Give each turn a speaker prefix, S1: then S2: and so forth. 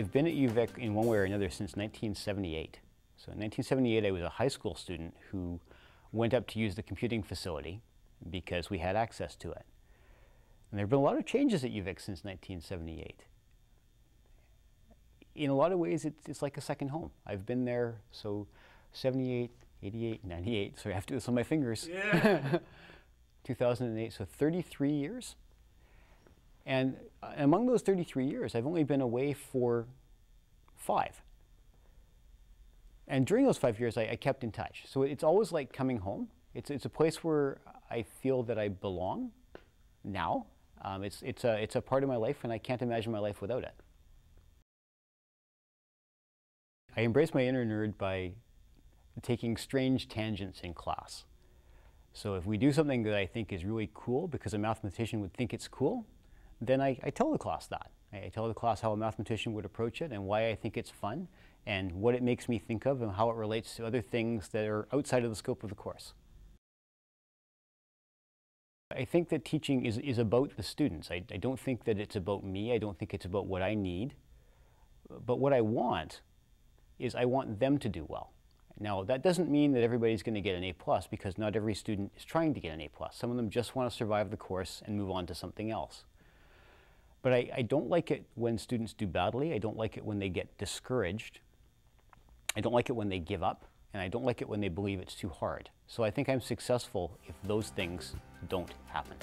S1: I've been at UVic in one way or another since 1978. So in 1978, I was a high school student who went up to use the computing facility because we had access to it. And there have been a lot of changes at UVic since 1978. In a lot of ways, it's, it's like a second home. I've been there, so 78, 88, 98, sorry, I have to do this on my fingers.
S2: Yeah.
S1: 2008, so 33 years. And uh, among those 33 years, I've only been away for five. And during those five years, I, I, kept in touch. So it's always like coming home. It's, it's a place where I feel that I belong now. Um, it's, it's, a, it's a part of my life, and I can't imagine my life without it. I embrace my inner nerd by taking strange tangents in class. So if we do something that I think is really cool because a mathematician would think it's cool, then I, I tell the class that. I, tell the class how a mathematician would approach it and why I think it's fun and what it makes me think of and how it relates to other things that are outside of the scope of the course. I think that teaching is, is about the students. I, I don't think that it's about me. I don't think it's about what I need. But what I want is I want them to do well. Now, that doesn't mean that everybody's going to get an A plus because not every student is trying to get an A plus. Some of them just want to survive the course and move on to something else. But I, I don't like it when students do badly. I don't like it when they get discouraged. I don't like it when they give up. And I don't like it when they believe it's too hard. So I think I'm successful if those things don't happen.